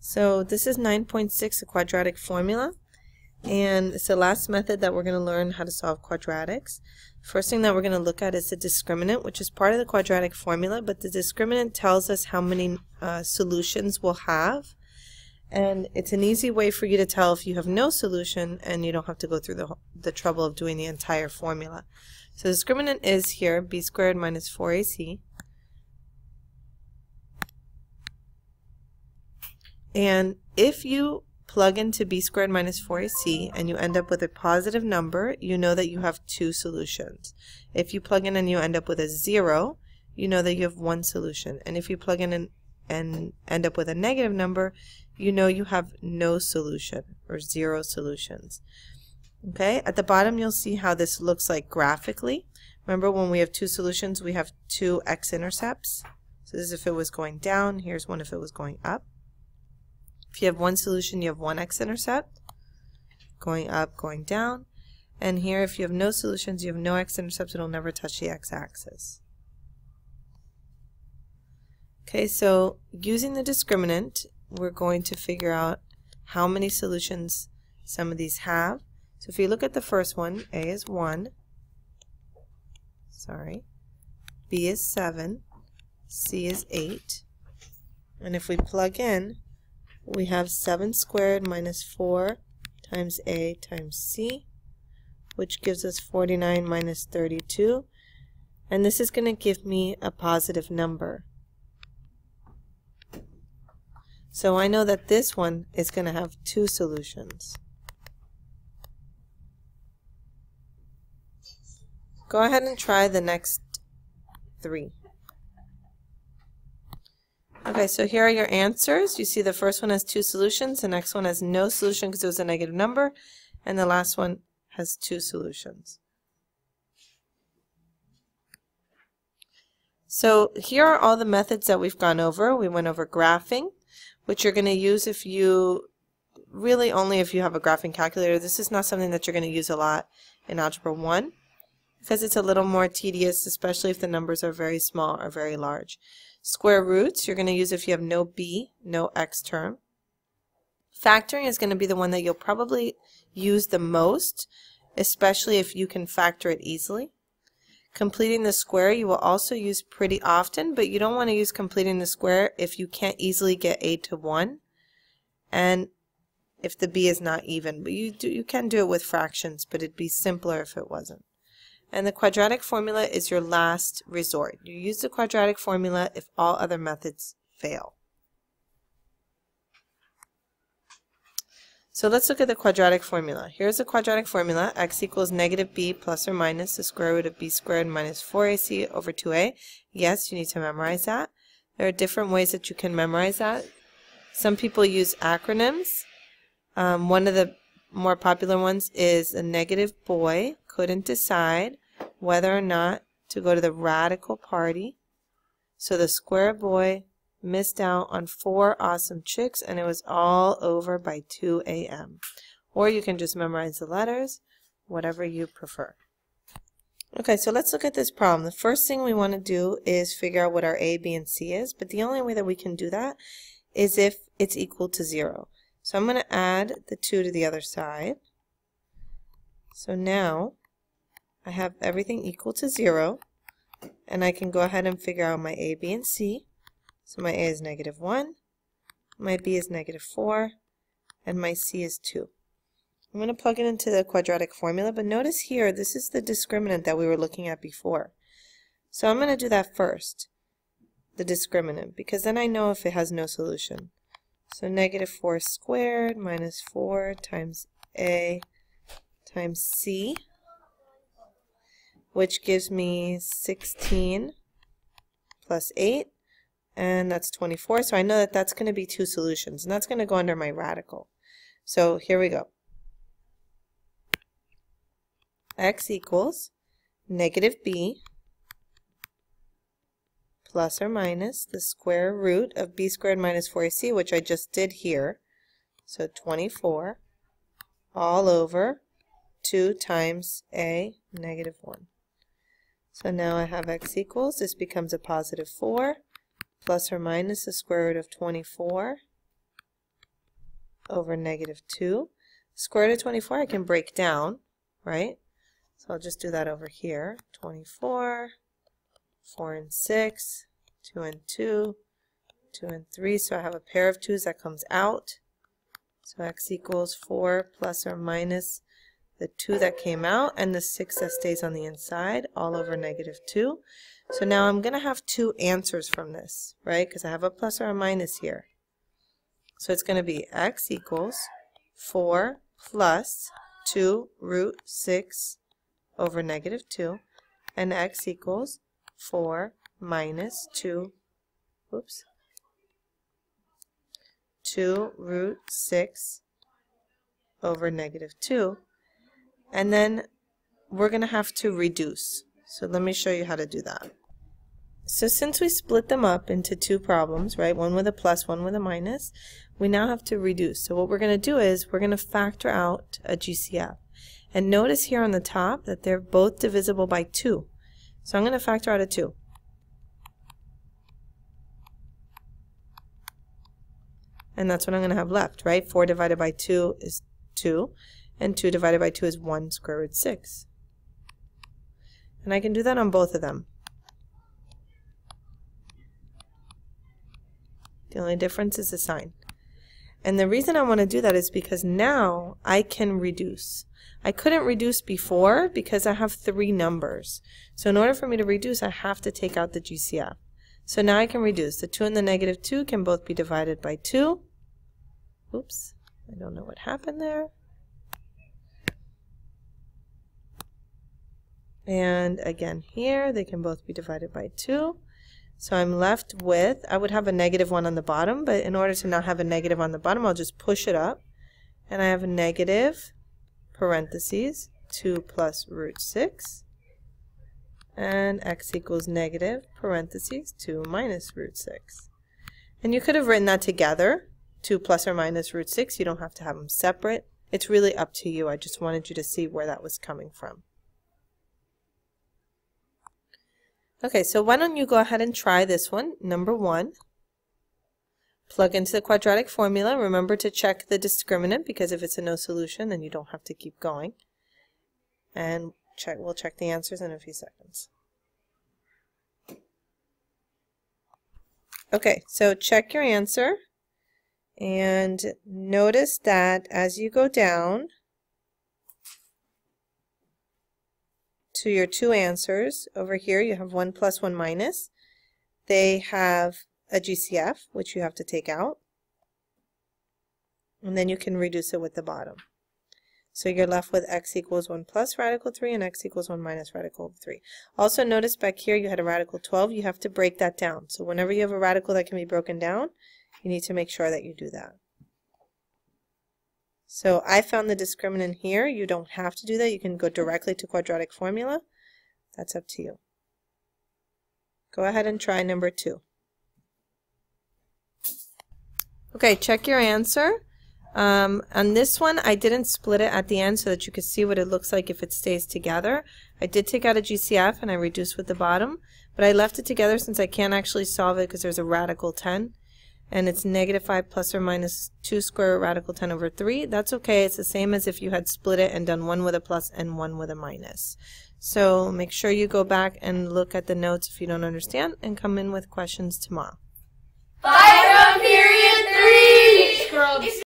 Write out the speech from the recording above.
So this is 9.6, a quadratic formula. And it's the last method that we're going to learn how to solve quadratics. First thing that we're going to look at is the discriminant, which is part of the quadratic formula, but the discriminant tells us how many uh, solutions we'll have. And it's an easy way for you to tell if you have no solution and you don't have to go through the, the trouble of doing the entire formula. So the discriminant is here, b squared minus 4ac. And if you plug into b squared minus 4ac and you end up with a positive number, you know that you have two solutions. If you plug in and you end up with a zero, you know that you have one solution. And if you plug in and, and end up with a negative number, you know you have no solution or zero solutions. Okay, at the bottom you'll see how this looks like graphically. Remember when we have two solutions, we have two x-intercepts. So this is if it was going down, here's one if it was going up. If you have one solution, you have one x-intercept, going up, going down. And here, if you have no solutions, you have no x-intercepts, it'll never touch the x-axis. Okay, so using the discriminant, we're going to figure out how many solutions some of these have. So if you look at the first one, A is 1, sorry, B is 7, C is 8, and if we plug in we have 7 squared minus 4 times a times c, which gives us 49 minus 32. And this is going to give me a positive number. So I know that this one is going to have two solutions. Go ahead and try the next three. Okay, so here are your answers. You see the first one has two solutions, the next one has no solution because it was a negative number, and the last one has two solutions. So here are all the methods that we've gone over. We went over graphing, which you're going to use if you, really only if you have a graphing calculator. This is not something that you're going to use a lot in Algebra 1 because it's a little more tedious, especially if the numbers are very small or very large. Square roots, you're going to use if you have no b, no x term. Factoring is going to be the one that you'll probably use the most, especially if you can factor it easily. Completing the square you will also use pretty often, but you don't want to use completing the square if you can't easily get a to 1 and if the b is not even. But you, do, you can do it with fractions, but it'd be simpler if it wasn't. And the quadratic formula is your last resort. You use the quadratic formula if all other methods fail. So let's look at the quadratic formula. Here's the quadratic formula. x equals negative b plus or minus the square root of b squared minus 4ac over 2a. Yes, you need to memorize that. There are different ways that you can memorize that. Some people use acronyms. Um, one of the more popular ones is a negative boy couldn't decide whether or not to go to the radical party. So the square boy missed out on four awesome chicks and it was all over by 2 a.m. Or you can just memorize the letters, whatever you prefer. Okay, so let's look at this problem. The first thing we want to do is figure out what our A, B, and C is, but the only way that we can do that is if it's equal to 0. So I'm going to add the 2 to the other side. So now I have everything equal to 0, and I can go ahead and figure out my a, b, and c. So my a is negative 1, my b is negative 4, and my c is 2. I'm going to plug it into the quadratic formula, but notice here, this is the discriminant that we were looking at before. So I'm going to do that first, the discriminant, because then I know if it has no solution. So negative 4 squared minus 4 times a times c which gives me 16 plus 8, and that's 24. So I know that that's going to be two solutions, and that's going to go under my radical. So here we go. x equals negative b plus or minus the square root of b squared minus 4ac, which I just did here. So 24 all over 2 times a negative 1. So now I have x equals, this becomes a positive 4, plus or minus the square root of 24, over negative 2. Square root of 24 I can break down, right? So I'll just do that over here. 24, 4 and 6, 2 and 2, 2 and 3. So I have a pair of 2's that comes out. So x equals 4 plus or minus the 2 that came out and the 6 that stays on the inside all over negative 2. So now I'm going to have two answers from this, right? Because I have a plus or a minus here. So it's going to be x equals 4 plus 2 root 6 over negative 2 and x equals 4 minus 2, oops, 2 root 6 over negative 2. And then we're going to have to reduce. So let me show you how to do that. So since we split them up into two problems, right, one with a plus, one with a minus, we now have to reduce. So what we're going to do is we're going to factor out a GCF. And notice here on the top that they're both divisible by 2. So I'm going to factor out a 2. And that's what I'm going to have left, right? 4 divided by 2 is 2, and 2 divided by 2 is 1 square root 6. And I can do that on both of them. The only difference is the sign. And the reason I want to do that is because now I can reduce. I couldn't reduce before because I have three numbers. So in order for me to reduce, I have to take out the GCF. So now I can reduce. The 2 and the negative 2 can both be divided by 2. Oops, I don't know what happened there. And again here, they can both be divided by 2. So I'm left with, I would have a negative 1 on the bottom, but in order to not have a negative on the bottom, I'll just push it up. And I have a negative, parentheses, 2 plus root 6. And x equals negative, parentheses, 2 minus root 6. And you could have written that together, 2 plus or minus root 6. You don't have to have them separate. It's really up to you. I just wanted you to see where that was coming from. Okay, so why don't you go ahead and try this one, number one. Plug into the quadratic formula. Remember to check the discriminant because if it's a no solution, then you don't have to keep going. And check. we'll check the answers in a few seconds. Okay, so check your answer. And notice that as you go down, to your two answers. Over here you have 1 plus 1 minus. They have a GCF, which you have to take out. And then you can reduce it with the bottom. So you're left with x equals 1 plus radical 3 and x equals 1 minus radical 3. Also notice back here you had a radical 12. You have to break that down. So whenever you have a radical that can be broken down, you need to make sure that you do that. So I found the discriminant here. You don't have to do that. You can go directly to quadratic formula. That's up to you. Go ahead and try number two. Okay, check your answer. Um, on this one, I didn't split it at the end so that you could see what it looks like if it stays together. I did take out a GCF and I reduced with the bottom, but I left it together since I can't actually solve it because there's a radical 10 and it's negative 5 plus or minus 2 square root radical 10 over 3. That's okay. It's the same as if you had split it and done one with a plus and one with a minus. So make sure you go back and look at the notes if you don't understand and come in with questions tomorrow. Bye from period 3!